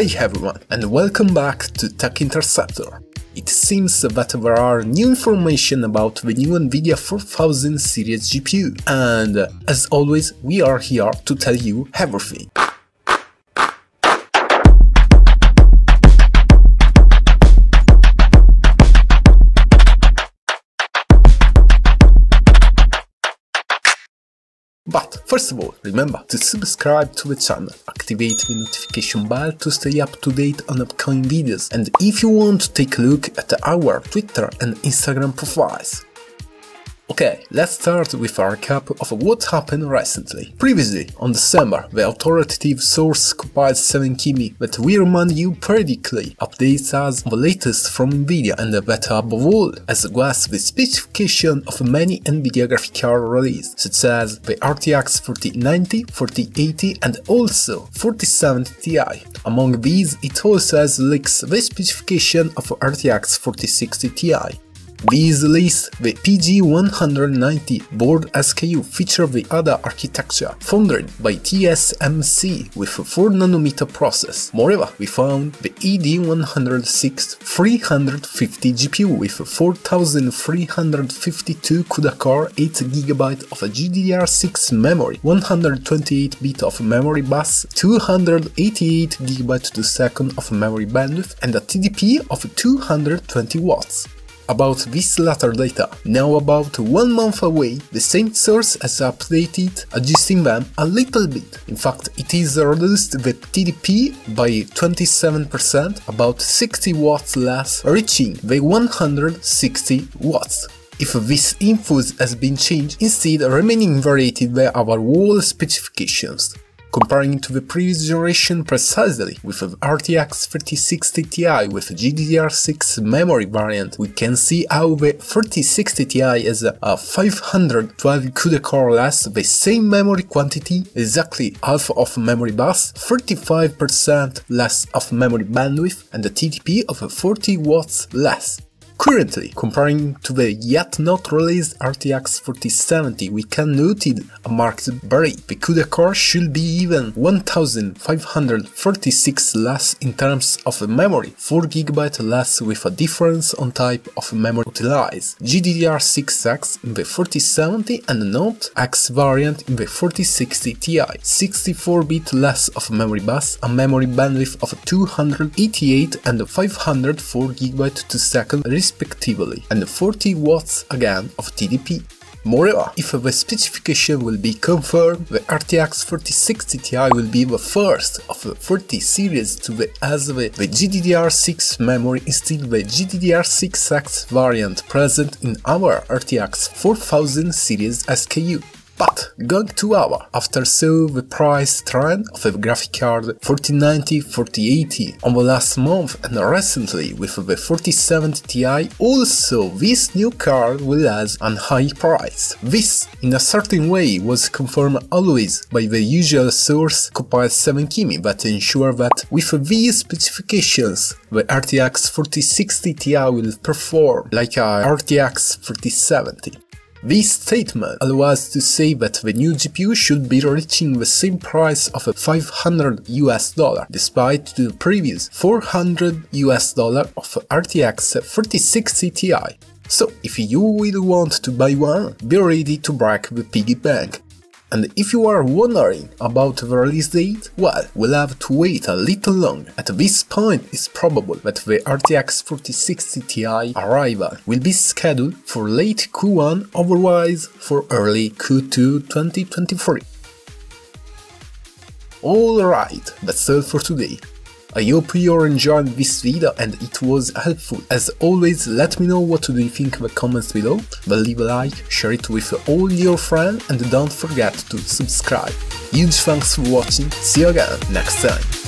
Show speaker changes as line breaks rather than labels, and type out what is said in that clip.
Hi everyone and welcome back to Tech Interceptor. It seems that there are new information about the new Nvidia 4000 series GPU and as always we are here to tell you everything. First of all, remember to subscribe to the channel, activate the notification bell to stay up to date on upcoming videos and if you want to take a look at our Twitter and Instagram profiles. Okay, let's start with a recap of what happened recently. Previously, on December, the authoritative source kopite7kimi that we remind you periodically updates us the latest from Nvidia and that above all, as well as the specification of many Nvidia graphic card releases, such as the RTX 4090, 4080 and also 4070 Ti. Among these, it also has leaks the specification of RTX 4060 Ti. These list the PG190 board SKU feature the ADA architecture founded by TSMC with a 4nm process. Moreover, we found the AD106 350 GPU with 4352 CUDA core, 8GB of a GDDR6 memory, 128-bit of memory bus, 288GB to second of memory bandwidth and a TDP of 220 watts about this latter data. Now about one month away, the same source has updated, adjusting them a little bit. In fact, it is reduced the TDP by 27%, about 60 watts less, reaching the 160 watts if this info has been changed, instead remaining variated by our wall specifications. Comparing to the previous generation precisely with the RTX 3060 Ti with GDDR6 memory variant, we can see how the 3060 Ti has a 512 CUDA core less, the same memory quantity, exactly half of memory bus, 35% less of memory bandwidth and a TDP of 40 watts less. Currently, comparing to the yet not released RTX 4070, we can note a marked break. The CUDA core should be even 1546 less in terms of memory, 4GB less with a difference on type of memory utilized, GDDR6X in the 4070 and Note X variant in the 4060 Ti, 64-bit less of memory bus, a memory bandwidth of 288 and 504GB to second respectively, and 40 watts again of TDP. Moreover, if the specification will be confirmed, the RTX 4060 Ti will be the first of the 40 series to the as the, the GDDR6 memory instead of the GDDR6X variant present in our RTX 4000 series SKU. But going to our after saw the price trend of the graphic card 4090, 4080 on the last month and recently with the 4070 Ti, also this new card will have an high price. This, in a certain way, was confirmed always by the usual source kopite7kimi that ensure that with these specifications the RTX 4060 Ti will perform like a RTX 4070. This statement allows to say that the new GPU should be reaching the same price of a 500 US dollar, despite the previous 400 US dollar of RTX 3060 Ti. So, if you will want to buy one, be ready to break the piggy bank. And if you are wondering about the release date, well, we'll have to wait a little long. At this point, it's probable that the RTX 4060 Ti arrival will be scheduled for late Q1, otherwise for early Q2 2023. Alright, that's all for today. I hope you're enjoying this video and it was helpful. As always, let me know what do you think in the comments below, but leave a like, share it with all your friends and don't forget to subscribe. Huge thanks for watching, see you again next time.